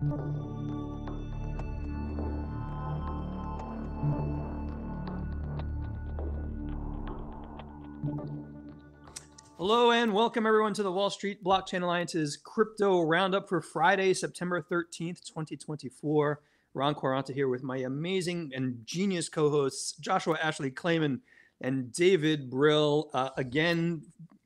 Hello and welcome everyone to the Wall Street Blockchain Alliance's crypto roundup for Friday, September 13th, 2024. Ron Quaranta here with my amazing and genius co-hosts Joshua Ashley Klayman and David Brill. Uh, again,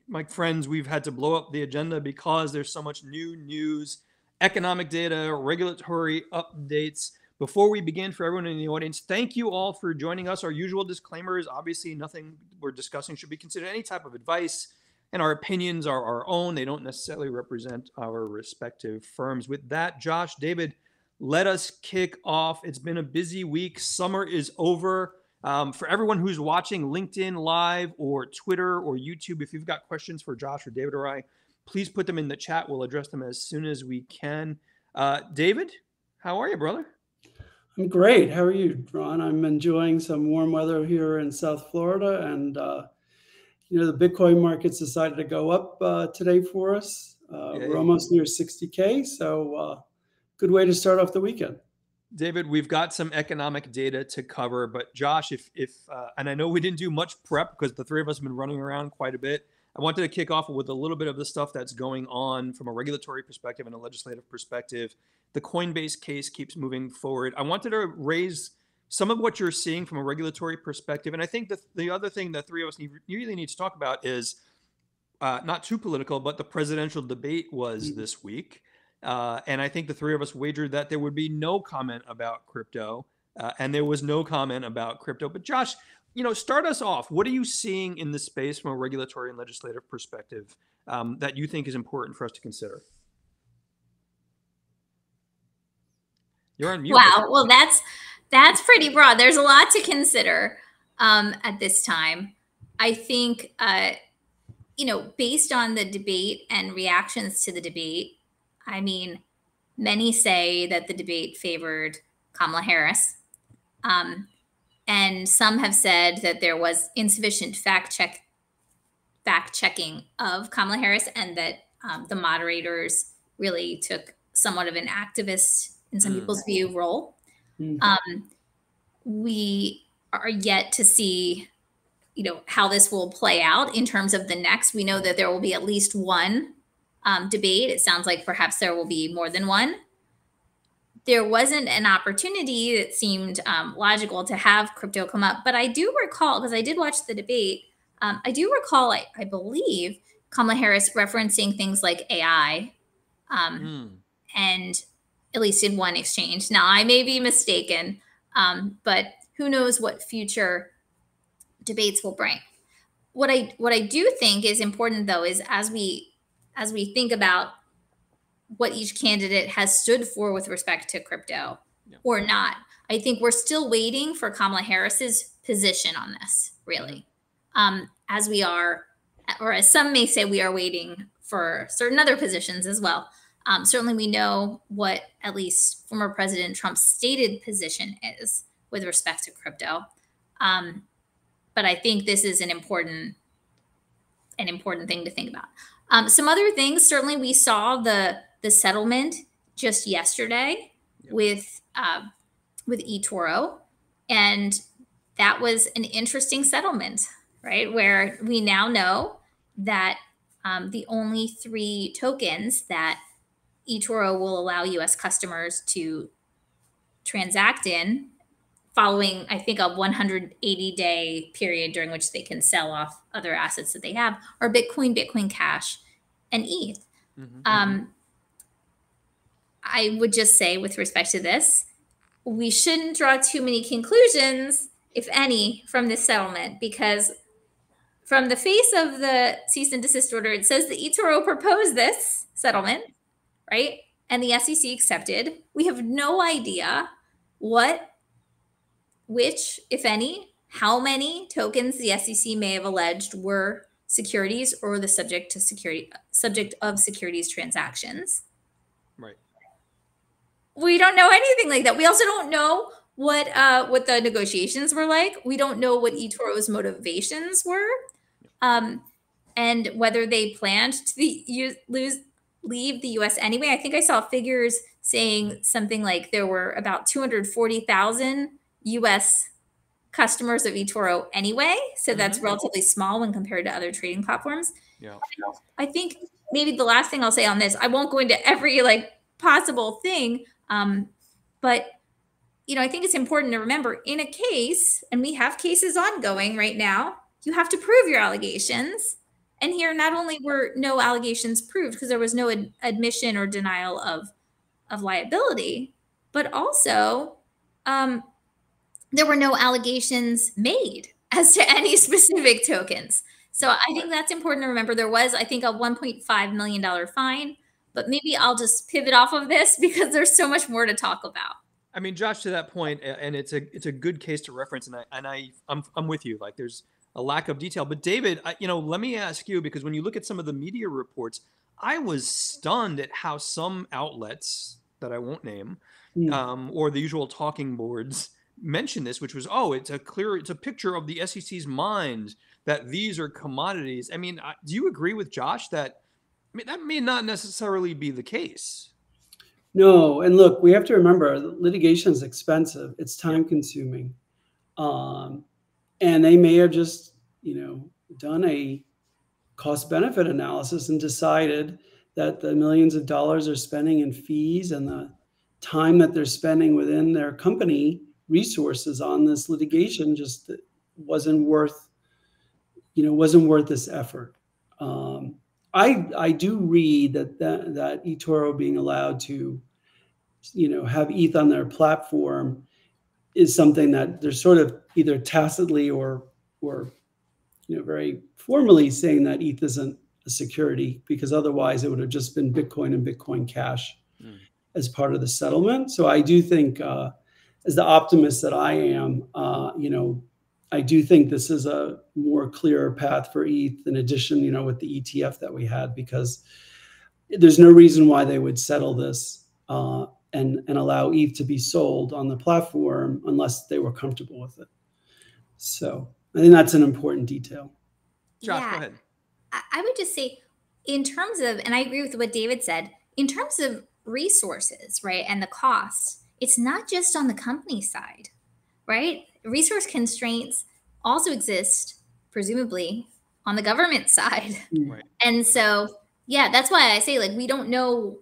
my friends, we've had to blow up the agenda because there's so much new news, economic data, regulatory updates. Before we begin, for everyone in the audience, thank you all for joining us. Our usual disclaimer is obviously nothing we're discussing should be considered any type of advice and our opinions are our own. They don't necessarily represent our respective firms. With that, Josh, David, let us kick off. It's been a busy week. Summer is over. Um, for everyone who's watching LinkedIn Live or Twitter or YouTube, if you've got questions for Josh or David or I, please put them in the chat. We'll address them as soon as we can. Uh, David, how are you, brother? I'm great. How are you, Ron? I'm enjoying some warm weather here in South Florida and uh, you know, the Bitcoin markets decided to go up uh, today for us. Uh, yeah, we're almost near 60K. So, uh, good way to start off the weekend. David, we've got some economic data to cover, but Josh, if, if uh, and I know we didn't do much prep because the three of us have been running around quite a bit. I wanted to kick off with a little bit of the stuff that's going on from a regulatory perspective and a legislative perspective. The Coinbase case keeps moving forward. I wanted to raise some of what you're seeing from a regulatory perspective. And I think the, the other thing the three of us need, really need to talk about is uh, not too political, but the presidential debate was mm-hmm. this week. Uh, and I think the three of us wagered that there would be no comment about crypto, uh, and there was no comment about crypto. But Josh, you know, start us off. What are you seeing in the space from a regulatory and legislative perspective um, that you think is important for us to consider? You're on mute. Wow. Well, that's that's pretty broad. There's a lot to consider um, at this time. I think, uh, you know, based on the debate and reactions to the debate, I mean, many say that the debate favored Kamala Harris. Um, and some have said that there was insufficient fact check fact checking of Kamala Harris and that um, the moderators really took somewhat of an activist in some mm. people's view role Mm-hmm. Um, we are yet to see, you know, how this will play out in terms of the next. We know that there will be at least one um, debate. It sounds like perhaps there will be more than one. There wasn't an opportunity that seemed um, logical to have crypto come up, but I do recall because I did watch the debate. Um, I do recall, I, I, believe, Kamala Harris referencing things like AI, mm. and at least in one exchange. Now, I may be mistaken, um, but who knows what future debates will bring. What I what I do think is important though is as we as we think about what each candidate has stood for with respect to crypto yeah. or not, I think we're still waiting for Kamala Harris's position on this, really. Um, as we are, or as some may say, we are waiting for certain other positions as well. Um, certainly, we know what at least former President Trump's stated position is with respect to crypto. Um, but I think this is an important, an important thing to think about. Um, some other things. Certainly, we saw the the settlement just yesterday yep. with uh, with eToro, and that was an interesting settlement, right? Where we now know that um, the only three tokens that eToro will allow US customers to transact in following, I think, a 180 day period during which they can sell off other assets that they have are Bitcoin, Bitcoin Cash, and ETH. Mm-hmm. Um, I would just say, with respect to this, we shouldn't draw too many conclusions, if any, from this settlement because from the face of the cease and desist order, it says that eToro proposed this settlement right? And the SEC accepted. We have no idea what, which, if any, how many tokens the SEC may have alleged were securities or the subject to security subject of securities transactions. Right. We don't know anything like that. We also don't know what uh what the negotiations were like. We don't know what eToro's motivations were. Um and whether they planned to use, lose leave the US anyway. I think I saw figures saying something like there were about 240,000 US customers of eToro anyway. So mm-hmm. that's relatively small when compared to other trading platforms. Yeah. I think maybe the last thing I'll say on this, I won't go into every like possible thing. Um, but you know, I think it's important to remember in a case, and we have cases ongoing right now, you have to prove your allegations. And here, not only were no allegations proved because there was no ad- admission or denial of of liability, but also um, there were no allegations made as to any specific tokens. So I think that's important to remember. There was, I think, a $1.5 million fine, but maybe I'll just pivot off of this because there's so much more to talk about. I mean, Josh, to that point, and it's a it's a good case to reference, and I and I I'm I'm with you. Like, there's a lack of detail, but David, I, you know, let me ask you because when you look at some of the media reports, I was stunned at how some outlets that I won't name, mm. um, or the usual talking boards mentioned this, which was, oh, it's a clear, it's a picture of the SEC's mind that these are commodities. I mean, do you agree with Josh that I mean, that may not necessarily be the case? No, and look, we have to remember litigation is expensive. It's time consuming, um, and they may have just, you know, done a cost benefit analysis and decided that the millions of dollars they're spending in fees and the time that they're spending within their company resources on this litigation just wasn't worth you know wasn't worth this effort um, i i do read that that, that etoro being allowed to you know have eth on their platform is something that they're sort of either tacitly or or you know very formally saying that eth isn't a security because otherwise it would have just been bitcoin and bitcoin cash mm. as part of the settlement so i do think uh, as the optimist that I am, uh, you know, I do think this is a more clearer path for ETH in addition, you know, with the ETF that we had, because there's no reason why they would settle this uh, and, and allow ETH to be sold on the platform unless they were comfortable with it. So I think that's an important detail. Josh, yeah, go ahead. I would just say, in terms of, and I agree with what David said, in terms of resources, right, and the costs, it's not just on the company side, right? Resource constraints also exist, presumably, on the government side. Right. And so, yeah, that's why I say, like, we don't know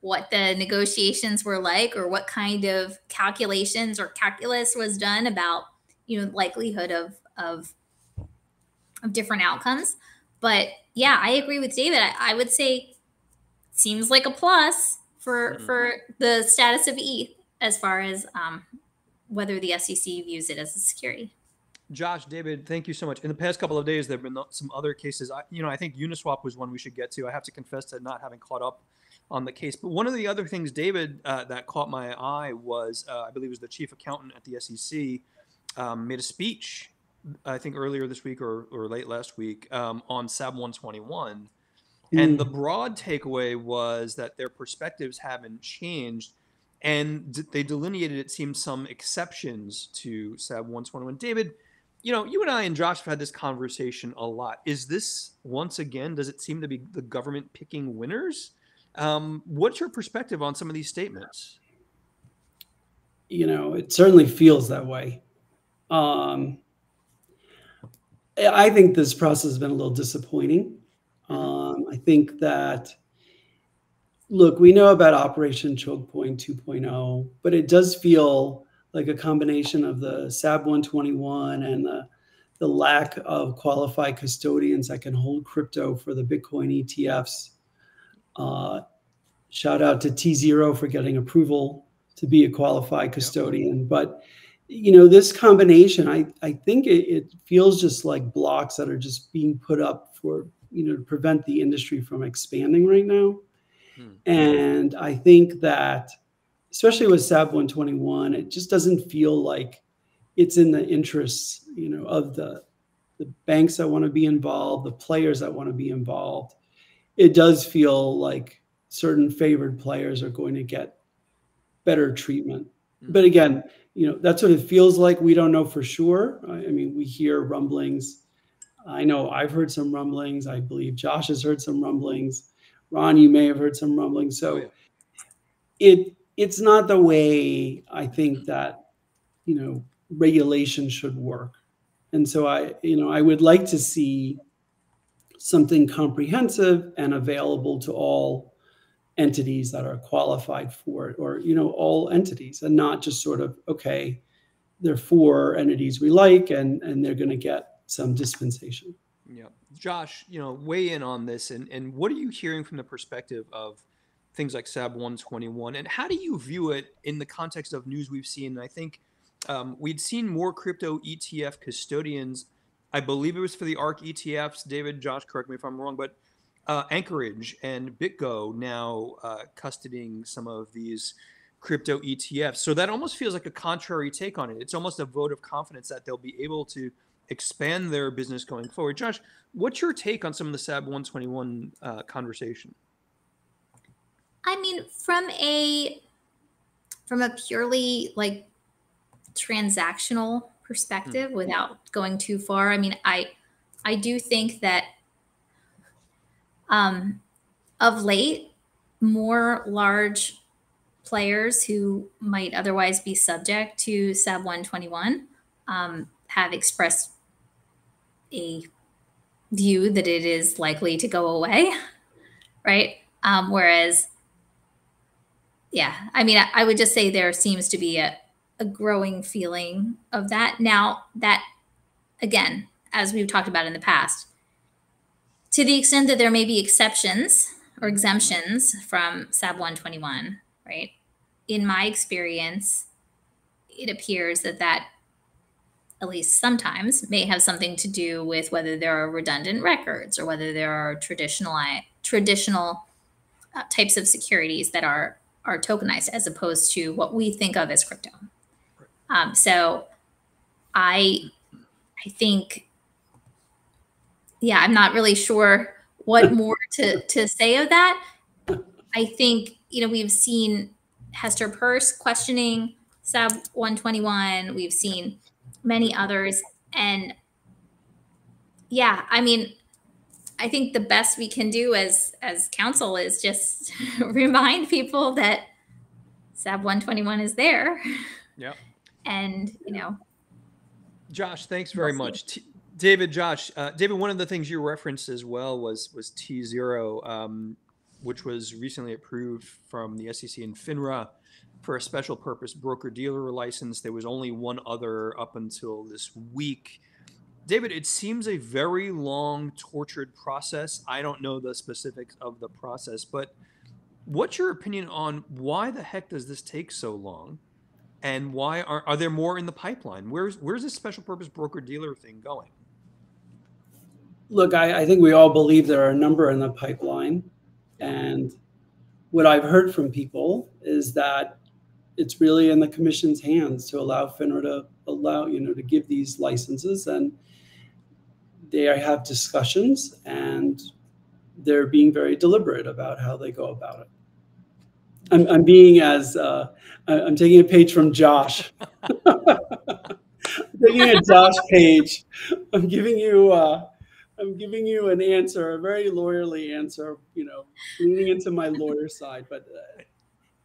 what the negotiations were like or what kind of calculations or calculus was done about you know likelihood of of of different outcomes but yeah i agree with david i, I would say seems like a plus for mm-hmm. for the status of ETH as far as um, whether the SEC views it as a security. Josh, David, thank you so much. In the past couple of days, there have been some other cases. I, you know, I think Uniswap was one we should get to. I have to confess to not having caught up on the case. But one of the other things, David, uh, that caught my eye was uh, I believe it was the chief accountant at the SEC um, made a speech, I think earlier this week or, or late last week um, on SAB 121 and mm. the broad takeaway was that their perspectives haven't changed. And they delineated, it seems, some exceptions to SAB 121. David, you know, you and I and Josh have had this conversation a lot. Is this, once again, does it seem to be the government picking winners? Um, what's your perspective on some of these statements? You know, it certainly feels that way. Um, I think this process has been a little disappointing. Um, I think that, look, we know about Operation Choke Point 2.0, but it does feel like a combination of the SAB 121 and the, the lack of qualified custodians that can hold crypto for the Bitcoin ETFs. Uh, shout out to tZERO for getting approval to be a qualified custodian. Yep. But you know, this combination, I, I think it, it feels just like blocks that are just being put up for you know to prevent the industry from expanding right now. Hmm. And I think that especially with SAB 121, it just doesn't feel like it's in the interests, you know, of the the banks that want to be involved, the players that want to be involved. It does feel like certain favored players are going to get better treatment. Hmm. But again, you know, that's what it feels like. We don't know for sure. I mean, we hear rumblings I know I've heard some rumblings. I believe Josh has heard some rumblings. Ron, you may have heard some rumblings. So, oh, it it's not the way I think that you know regulation should work. And so I, you know, I would like to see something comprehensive and available to all entities that are qualified for it, or you know, all entities, and not just sort of okay, there are four entities we like, and and they're going to get some dispensation. Yeah, Josh, you know, weigh in on this, and and what are you hearing from the perspective of things like SAB 121, and how do you view it in the context of news we've seen? I think um, we'd seen more crypto ETF custodians. I believe it was for the ARK ETFs. David, Josh, correct me if I'm wrong, but uh, Anchorage and BitGo now uh, custodying some of these crypto ETFs. So that almost feels like a contrary take on it. It's almost a vote of confidence that they'll be able to expand their business going forward. Josh, what's your take on some of the SAB 121 uh, conversation? I mean, from a from a purely like transactional perspective, mm-hmm. without going too far, I mean, I I do think that um, of late, more large players who might otherwise be subject to SAB 121 um, have expressed a view that it is likely to go away, right? Um, whereas, yeah, I mean, I, I, would just say there seems to be a, a growing feeling of that. Now, that, again, as we've talked about in the past, to the extent that there may be exceptions or exemptions from SAB 121, right? In my experience, it appears that that at least sometimes may have something to do with whether there are redundant records or whether there are traditional traditional uh, types of securities that are are tokenized as opposed to what we think of as crypto. Um, so I I think yeah, I'm not really sure what more to, to say of that. I think, you know, we've seen Hester Peirce questioning SAB 121. We've seen many others. And yeah, I mean, I think the best we can do as as counsel is just remind people that SAB 121 is there. Yeah. And, you know, Josh, thanks very much. David, Josh, uh, David, one of the things you referenced as well was was tZERO, um, which was recently approved from the SEC and FINRA for a special purpose broker dealer license. There was only one other up until this week. David, it seems a very long, tortured process. I don't know the specifics of the process, but what's your opinion on why the heck does this take so long? And why are, are there more in the pipeline? Where's where's this special purpose broker dealer thing going? look, I, I, think we all believe there are a number in the pipeline. And what I've heard from people is that it's really in the commission's hands to allow FINRA to allow, you know, to give these licenses. And they have discussions and they're being very deliberate about how they go about it. I'm, I'm being as, uh, I'm taking a page from Josh. taking a Josh page. I'm giving you, uh, I'm giving you an answer, a very lawyerly answer, you know, leaning into my lawyer side. But uh,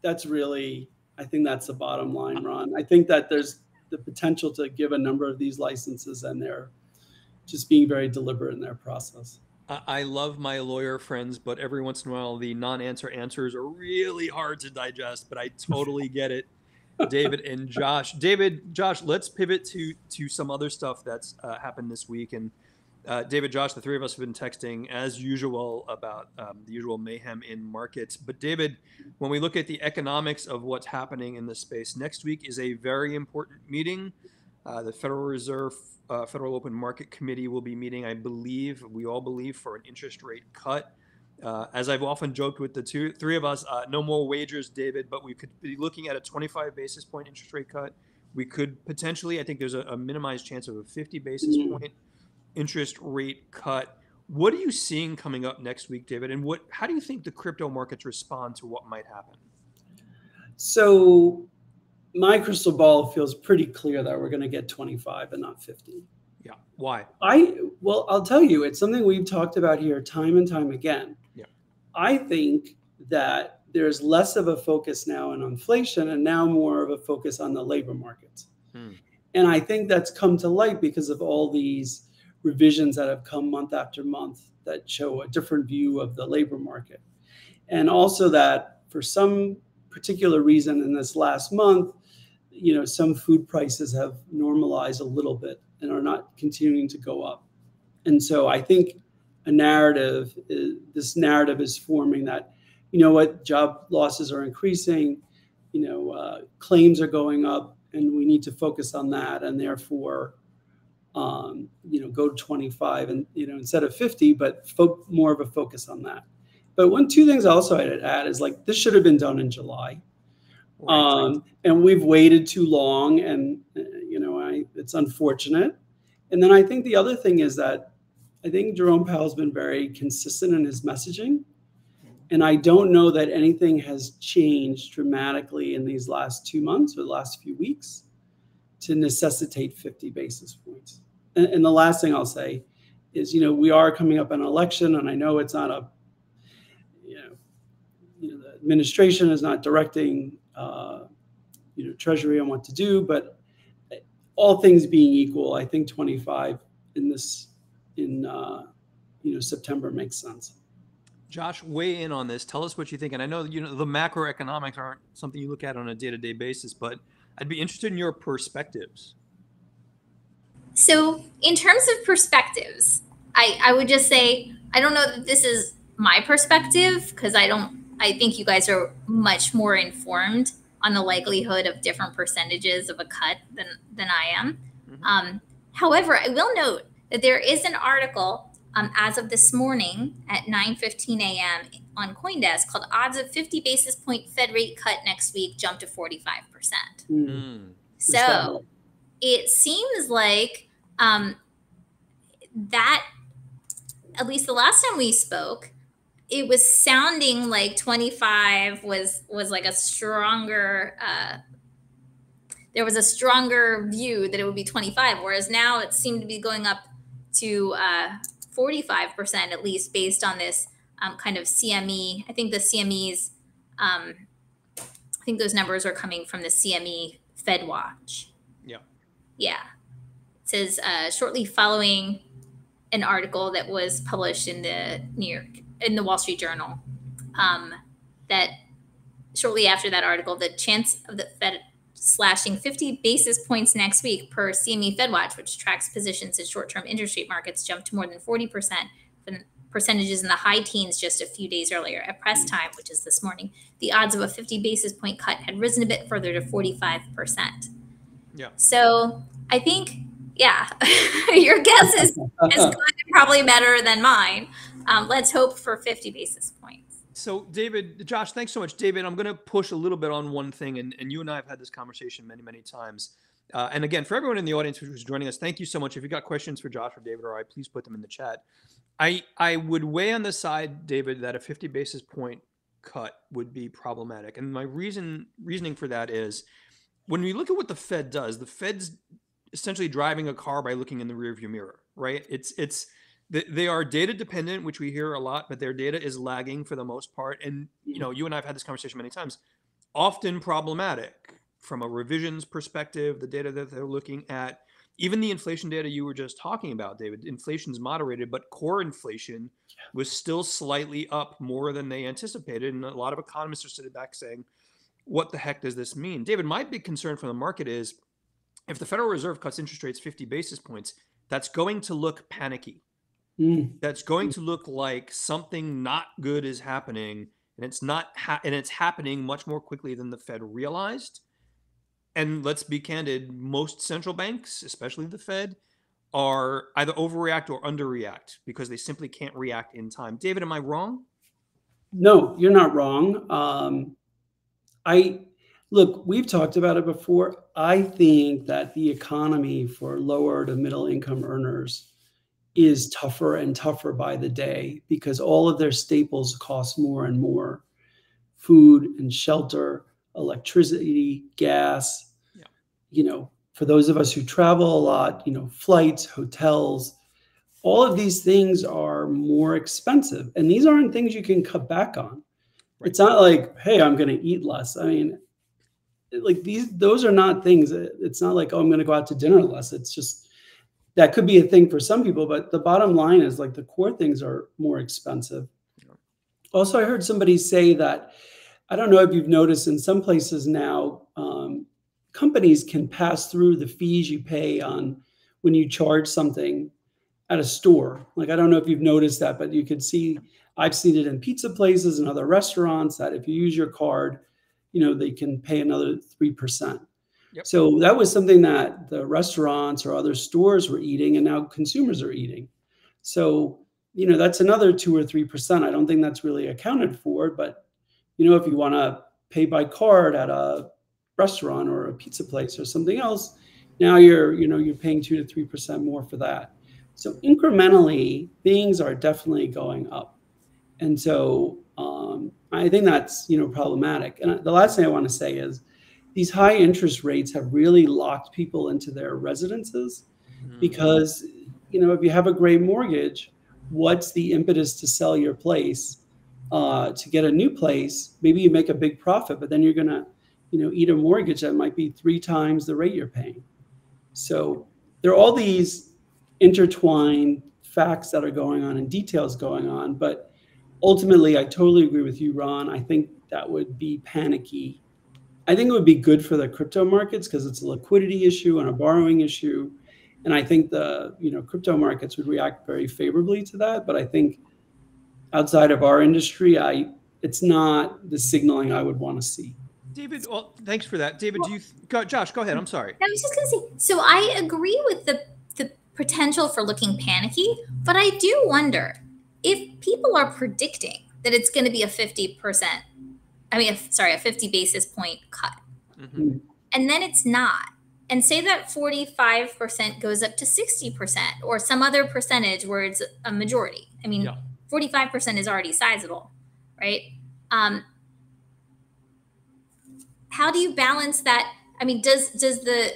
that's really, I think that's the bottom line, Ron. I think that there's the potential to give a number of these licenses, and they're just being very deliberate in their process. I love my lawyer friends, but every once in a while, the non answer answers are really hard to digest, but I totally get it. David and Josh. David, Josh, let's pivot to to some other stuff that's uh, happened this week. And uh, David, Josh, the three of us have been texting as usual about um, the usual mayhem in markets. But David, when we look at the economics of what's happening in this space, next week is a very important meeting. Uh, the Federal Reserve uh, Federal Open Market Committee will be meeting, I believe, we all believe, for an interest rate cut. Uh, as I've often joked with the two, three of us, uh, no more wagers, David, but we could be looking at a 25 basis point interest rate cut. We could potentially, I think there's a, a minimized chance of a 50 basis mm-hmm. point interest rate cut. What are you seeing coming up next week, David? And what how do you think the crypto markets respond to what might happen? So my crystal ball feels pretty clear that we're going to get 25 and not 50. Yeah. Why? I well, I'll tell you, it's something we've talked about here time and time again. Yeah. I think that there's less of a focus now on inflation and now more of a focus on the labor markets. Hmm. And I think that's come to light because of all these revisions that have come month after month that show a different view of the labor market. And also that for some particular reason in this last month, you know, some food prices have normalized a little bit and are not continuing to go up. And so I think a narrative, is, this narrative is forming that, you know what, job losses are increasing, you know, uh, claims are going up, and we need to focus on that, and therefore, um, you know, go to 25 and you know instead of 50, but fo- more of a focus on that. But one, two things I also I'd add is like this should have been done in July, right. um, and we've waited too long, and uh, you know, I it's unfortunate. And then I think the other thing is that I think Jerome Powell's been very consistent in his messaging. And I don't know that anything has changed dramatically in these last two months or the last few weeks to necessitate 50 basis points. And, and the last thing I'll say is, you know, we are coming up an election, and I know it's not a, you know, you know the administration is not directing, uh, you know, Treasury on what to do, but all things being equal, I think 25 in this in uh, you know September makes sense. Josh, weigh in on this. Tell us what you think. And I know you know the macroeconomics aren't something you look at on a day-to-day basis, but I'd be interested in your perspectives. So, in terms of perspectives, I I would just say I don't know that this is my perspective because I don't. I think you guys are much more informed on the likelihood of different percentages of a cut than than I am. Mm-hmm. Um, however, I will note that there is an article um, as of this morning at 9:15 a.m. on CoinDesk called "Odds of 50 Basis Point Fed Rate Cut Next Week Jump to 45 Percent." Mm. So it seems like um, that, at least the last time we spoke, it was sounding like 25 was was like a stronger. Uh, there was a stronger view that it would be 25, whereas now it seemed to be going up to uh, 45% at least based on this um, kind of CME. I think the CMEs, um, I think those numbers are coming from the CME Fed Watch. Yeah. Yeah. It says uh, shortly following an article that was published in the New York, in the Wall Street Journal, um, that shortly after that article, the chance of the Fed slashing 50 basis points next week per CME Fed Watch, which tracks positions in short-term interest rate markets, jumped to more than 40%, percentages in the high teens just a few days earlier. At press time, which is this morning, the odds of a 50 basis point cut had risen a bit further to 45%. Yeah. So I think, yeah, your guess is, is probably better than mine. Um, let's hope for 50 basis points. So, David, Josh, thanks so much. David, I'm going to push a little bit on one thing, and, and you and I have had this conversation many, many times. Uh, and again, for everyone in the audience who's joining us, thank you so much. If you've got questions for Josh or David or I, please put them in the chat. I, I would weigh on the side, David, that a 50 basis point cut would be problematic. And my reason reasoning for that is when we look at what the Fed does, the Fed's essentially driving a car by looking in the rearview mirror, right? It's it's they are data dependent, which we hear a lot, but their data is lagging for the most part. And you know, you and I have had this conversation many times. Often problematic from a revisions perspective. The data that they're looking at, even the inflation data you were just talking about, David. Inflation's moderated, but core inflation was still slightly up more than they anticipated, and a lot of economists are sitting back saying, "What the heck does this mean?" David, my big concern from the market is if the Federal Reserve cuts interest rates 50 basis points, that's going to look panicky mm. that's going to look like something not good is happening and it's not ha- and it's happening much more quickly than the fed realized and let's be candid most central banks especially the fed are either overreact or underreact because they simply can't react in time. David am i wrong? No you're not wrong. Um, i look we've talked about it before. I think that the economy for lower to middle income earners is tougher and tougher by the day because all of their staples cost more and more. Food and shelter, electricity, gas. Yeah. You know, for those of us who travel a lot, you know, flights, hotels, all of these things are more expensive. And these aren't things you can cut back on. Right. It's not like, hey, I'm going to eat less. I mean, like these, those are not things. It's not like, oh, I'm going to go out to dinner less. It's just that could be a thing for some people, but the bottom line is like the core things are more expensive. Yeah. Also, I heard somebody say that I don't know if you've noticed in some places now, um, companies can pass through the fees you pay on when you charge something at a store. Like I don't know if you've noticed that, but you could see I've seen it in pizza places and other restaurants that if you use your card, you know, they can pay another 3%. Yep. So that was something that the restaurants or other stores were eating and now consumers are eating. So, you know, that's another 2 or 3%. I don't think that's really accounted for, but you know, if you want to pay by card at a restaurant or a pizza place or something else, now you're, you know, you're paying 2 to 3% more for that. So incrementally, things are definitely going up. And so um, I think that's you know problematic. And the last thing I want to say is these high interest rates have really locked people into their residences mm-hmm. because you know if you have a great mortgage, what's the impetus to sell your place uh, to get a new place? Maybe you make a big profit, but then you're gonna you know eat a mortgage that might be three times the rate you're paying. So there are all these intertwined facts that are going on and details going on, but ultimately, I totally agree with you, Ron. I think that would be panicky. I think it would be good for the crypto markets because it's a liquidity issue and a borrowing issue. And I think the you know crypto markets would react very favorably to that. But I think outside of our industry, I it's not the signaling I would want to see. David, well, thanks for that. David, well, do you go, Josh? Go ahead. I'm sorry. I was just going to say. So I agree with the the potential for looking panicky, but I do wonder if people are predicting that it's going to be a 50%, I mean, sorry, a 50 basis point cut, mm-hmm. and then it's not, and say that 45% goes up to 60% or some other percentage where it's a majority. I mean, yeah. 45% is already sizable, right? Um, how do you balance that? I mean, does does the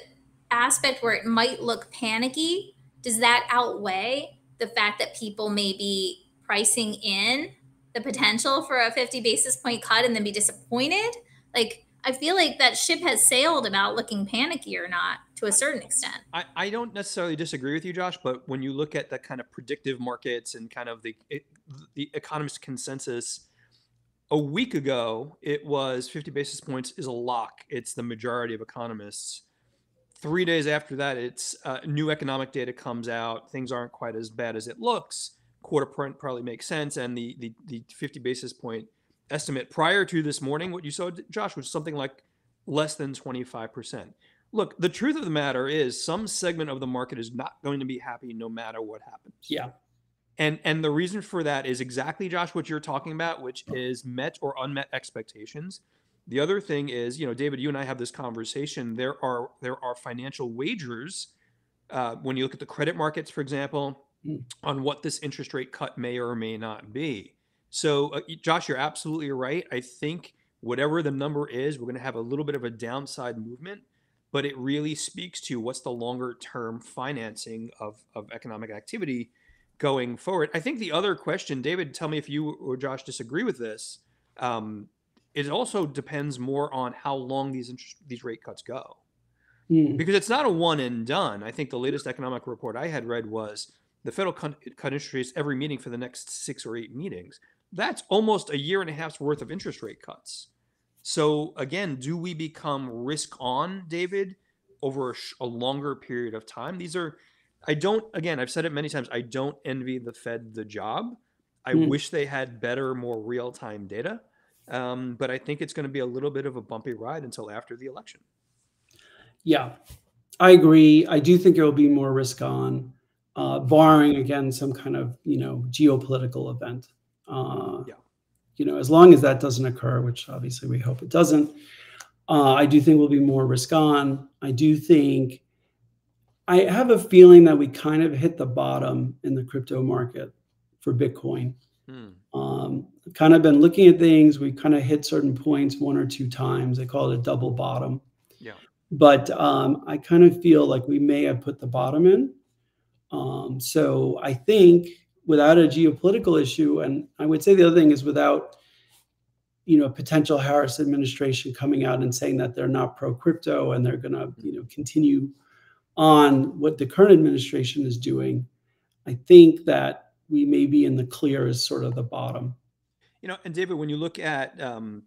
aspect where it might look panicky does that outweigh the fact that people may be pricing in the potential for a 50 basis point cut and then be disappointed. Like, I feel like that ship has sailed about looking panicky or not to a certain extent. I, I don't necessarily disagree with you, Josh, but when you look at the kind of predictive markets and kind of the the economist consensus, a week ago it was 50 basis points is a lock. It's the majority of economists. Three days after that, it's uh, new economic data comes out. Things aren't quite as bad as it looks quarter print probably makes sense. And the, the, the 50 basis point estimate prior to this morning, what you saw, Josh, was something like less than 25%. Look, the truth of the matter is some segment of the market is not going to be happy no matter what happens. Yeah. And and the reason for that is exactly Josh what you're talking about, which is met or unmet expectations. The other thing is, you know, David, you and I have this conversation. There are there are financial wagers. Uh, when you look at the credit markets, for example, Mm. on what this interest rate cut may or may not be. So, uh, Josh, you're absolutely right. I think whatever the number is, we're going to have a little bit of a downside movement, but it really speaks to what's the longer term financing of, of economic activity going forward. I think the other question, David, tell me if you or Josh disagree with this. Um, it also depends more on how long these interest, these rate cuts go, mm. because it's not a one and done. I think the latest economic report I had read was the federal cut, interest rates every meeting for the next six or eight meetings. That's almost a year and a half's worth of interest rate cuts. So again, do we become risk on, David, over a, sh- a longer period of time? These are, I don't. Again, I've said it many times. I don't envy the Fed the job. I mm. wish they had better, more real time data. Um, but I think it's going to be a little bit of a bumpy ride until after the election. Yeah, I agree. I do think it will be more risk on uh, barring again some kind of you know geopolitical event. Uh, yeah. You know, as long as that doesn't occur, which obviously we hope it doesn't, uh, I do think we'll be more risk on. I do think I have a feeling that we kind of hit the bottom in the crypto market for Bitcoin. Hmm. Um, kind of been looking at things. We kind of hit certain points one or two times. They call it a double bottom. Yeah. But um, I kind of feel like we may have put the bottom in. Um, so I think without a geopolitical issue, and I would say the other thing is without you know, a potential Harris administration coming out and saying that they're not pro crypto and they're going to, you know, continue on what the current administration is doing, I think that we may be in the clear as sort of the bottom. You know, and David, when you look at um,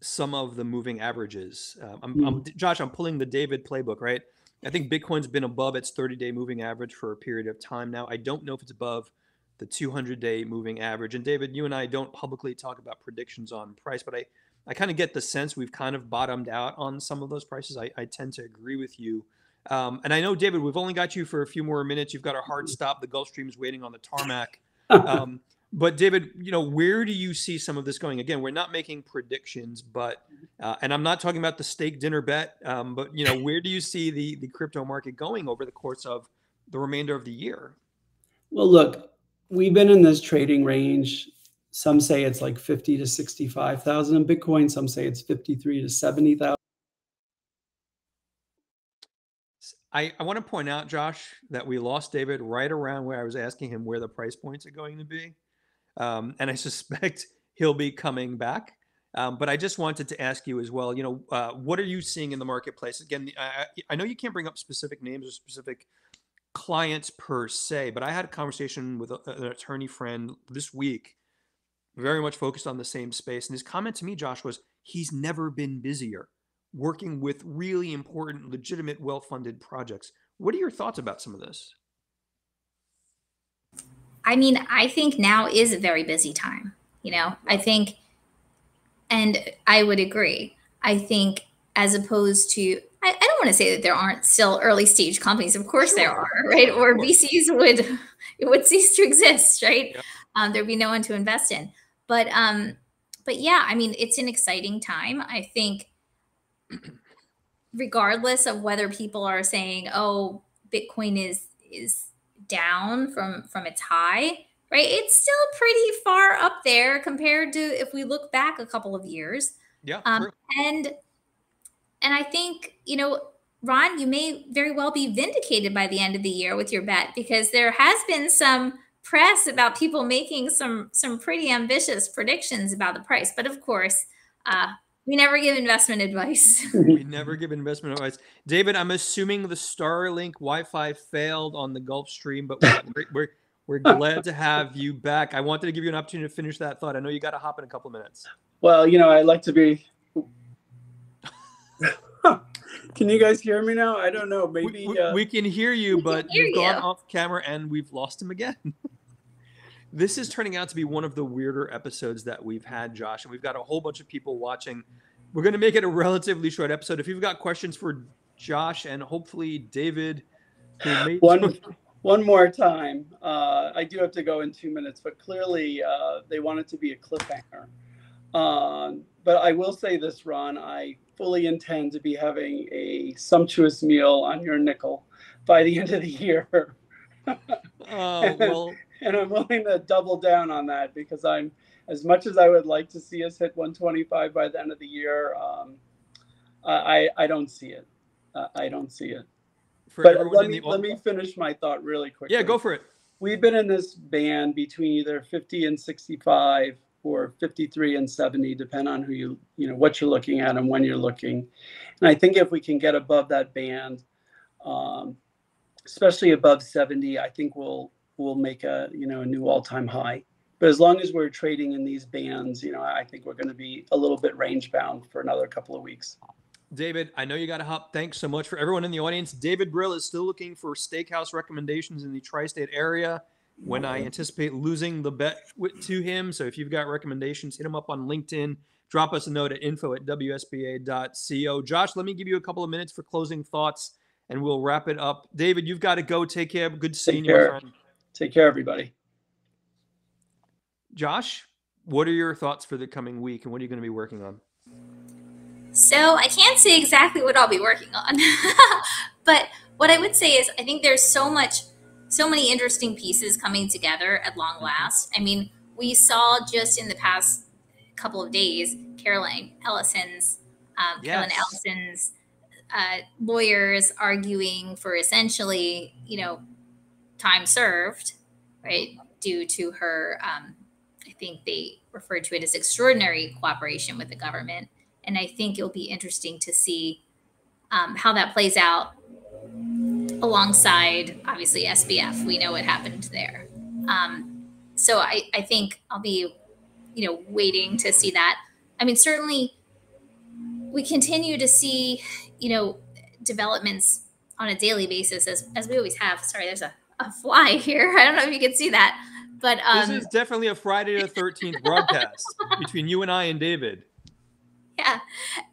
some of the moving averages, uh, I'm, mm. I'm, Josh, I'm pulling the David playbook, right? I think Bitcoin's been above its 30 day moving average for a period of time now. I don't know if it's above the 200 day moving average. And David, you and I don't publicly talk about predictions on price, but I, I kind of get the sense we've kind of bottomed out on some of those prices. I, I tend to agree with you. Um, and I know, David, we've only got you for a few more minutes. You've got a hard stop. The Gulfstream is waiting on the tarmac. Um, but David, you know, where do you see some of this going? Again, we're not making predictions, but uh, and I'm not talking about the steak dinner bet, um, but you know, where do you see the the crypto market going over the course of the remainder of the year? Well, look, we've been in this trading range. Some say it's like 50 to 65,000 in Bitcoin. Some say it's 53 to 70,000. I, I want to point out, Josh, that we lost David right around where I was asking him where the price points are going to be. Um, and I suspect he'll be coming back. Um, but I just wanted to ask you as well, you know, uh, what are you seeing in the marketplace? Again, I, I know you can't bring up specific names or specific clients per se, but I had a conversation with a, an attorney friend this week, very much focused on the same space. And his comment to me, Josh, was he's never been busier working with really important, legitimate, well funded projects. What are your thoughts about some of this? I mean, I think now is a very busy time. You know, I think, and I would agree. I think as opposed to, I, I don't want to say that there aren't still early stage companies. Of course sure. there are, right? Or VCs would it would cease to exist, right? Yeah. Um, there'd be no one to invest in. But um, but yeah, I mean, it's an exciting time. I think regardless of whether people are saying, "Oh, Bitcoin is is down from from its high," right? It's still pretty far up there compared to if we look back a couple of years. Yeah. Um, and and I think you know, Ron, you may very well be vindicated by the end of the year with your bet because there has been some press about people making some some pretty ambitious predictions about the price. But of course, uh, we never give investment advice. we never give investment advice. David, I'm assuming the Starlink Wi-Fi failed on the Gulfstream, but we're, we're, we're glad to have you back. I wanted to give you an opportunity to finish that thought. I know you got to hop in a couple of minutes. Well, you know, I like to be. can you guys hear me now? I don't know. Maybe we, uh... we can hear you, but hear you've you. gone off camera and we've lost him again. This is turning out to be one of the weirder episodes that we've had, Josh, and we've got a whole bunch of people watching. We're going to make it a relatively short episode. If you've got questions for Josh and hopefully David, one one more time. Uh, I do have to go in two minutes, but clearly uh, they want it to be a cliffhanger. Um, but I will say this, Ron. I fully intend to be having a sumptuous meal on your nickel by the end of the year. uh, well, and I'm willing to double down on that because I'm as much as I would like to see us hit 125 by the end of the year. Um, I I don't see it. Uh, I don't see it. For but let me let me finish my thought really quickly. Yeah, go for it. We've been in this band between either 50 and 65 or 53 and 70, depend on who you you know what you're looking at and when you're looking. And I think if we can get above that band, um, especially above 70, I think we'll we'll make a you know a new all-time high. But as long as we're trading in these bands, you know, I think we're going to be a little bit range bound for another couple of weeks. David, I know you got to hop. Thanks so much for everyone in the audience. David Brill is still looking for steakhouse recommendations in the tri-state area. When I anticipate losing the bet to him, so if you've got recommendations, hit him up on LinkedIn. Drop us a note at info at wsba.co. Josh, let me give you a couple of minutes for closing thoughts, and we'll wrap it up. David, you've got to go. Take care. Good seeing you, my friend. Take care, everybody. Josh, what are your thoughts for the coming week and what are you going to be working on? So I can't say exactly what I'll be working on, but what I would say is I think there's so much, so many interesting pieces coming together at long last. I mean, we saw just in the past couple of days Caroline Ellison's, um, yes. Caroline Ellison's uh, lawyers arguing for essentially, you know, time served, right, due to her um, I think they referred to it as extraordinary cooperation with the government. And I think it'll be interesting to see um, how that plays out alongside, obviously, SBF. We know what happened there. Um, so I, I think I'll be, you know, waiting to see that. I mean, certainly we continue to see, you know, developments on a daily basis as, as we always have. Sorry, there's a, a fly here. I don't know if you can see that. But um, this is definitely a Friday the 13th broadcast between you and I and David. Yeah.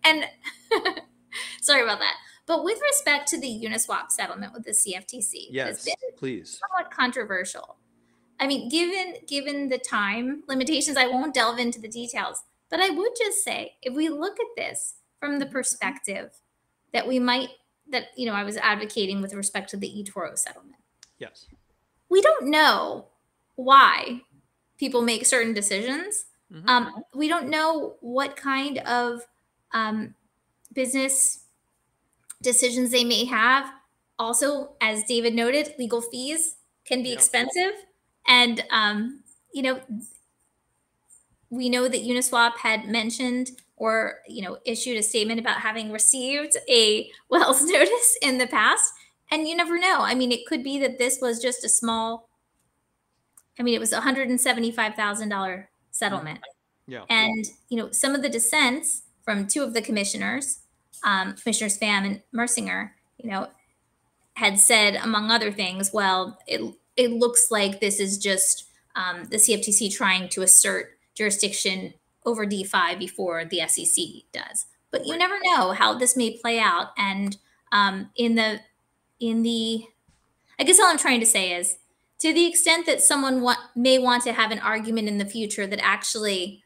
And sorry about that. But with respect to the Uniswap settlement with the CFTC, yes, please. Somewhat controversial. I mean, given given the time limitations, I won't delve into the details. But I would just say, if we look at this from the perspective that we might that you know I was advocating with respect to the eToro settlement. Yes. We don't know why people make certain decisions. Mm-hmm. Um, we don't know what kind of um, business decisions they may have. Also, as David noted, legal fees can be yeah. expensive. And, um, you know, we know that Uniswap had mentioned or, you know, issued a statement about having received a Wells notice in the past. And you never know. I mean, it could be that this was just a small, I mean, it was a $175,000 settlement. Yeah. And, you know, some of the dissents from two of the commissioners um, Commissioners Pham and Mersinger, you know, had said, among other things, well, it it looks like this is just um, the CFTC trying to assert jurisdiction over DeFi before the SEC does. But you never know how this may play out. And um, in the in the, I guess all I'm trying to say is, to the extent that someone wa- may want to have an argument in the future that actually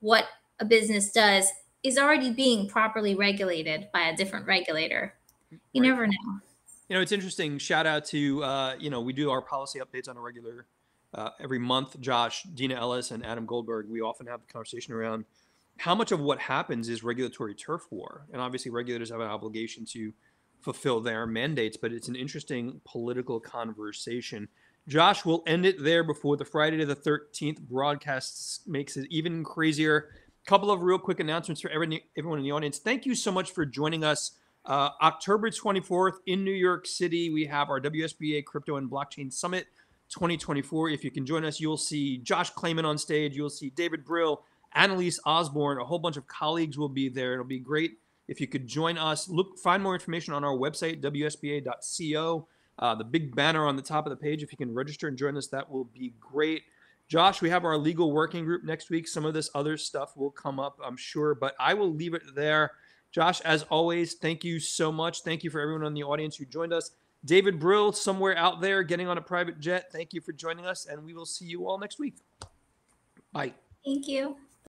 what a business does is already being properly regulated by a different regulator. You right. never know. You know, it's interesting. Shout out to uh, you know we do our policy updates on a regular uh, every month. Josh, Dina Ellis, and Adam Goldberg. We often have the conversation around how much of what happens is regulatory turf war, and obviously regulators have an obligation to fulfill their mandates. But it's an interesting political conversation. Josh, we'll end it there before the Friday the 13th broadcasts makes it even crazier couple of real quick announcements for everyone, everyone in the audience. Thank you so much for joining us. Uh, October 24th in New York City, we have our WSBA Crypto and Blockchain Summit 2024. If you can join us, you'll see Josh Klayman on stage. You'll see David Brill, Annalise Osborne, a whole bunch of colleagues will be there. It'll be great if you could join us. Look, find more information on our website, WSBA.co. Uh, the big banner on the top of the page. If you can register and join us, that will be great. Josh, we have our legal working group next week. Some of this other stuff will come up, I'm sure, but I will leave it there. Josh, as always, thank you so much. Thank you for everyone in the audience who joined us. David Brill, somewhere out there getting on a private jet, thank you for joining us, and we will see you all next week. Bye. Thank you.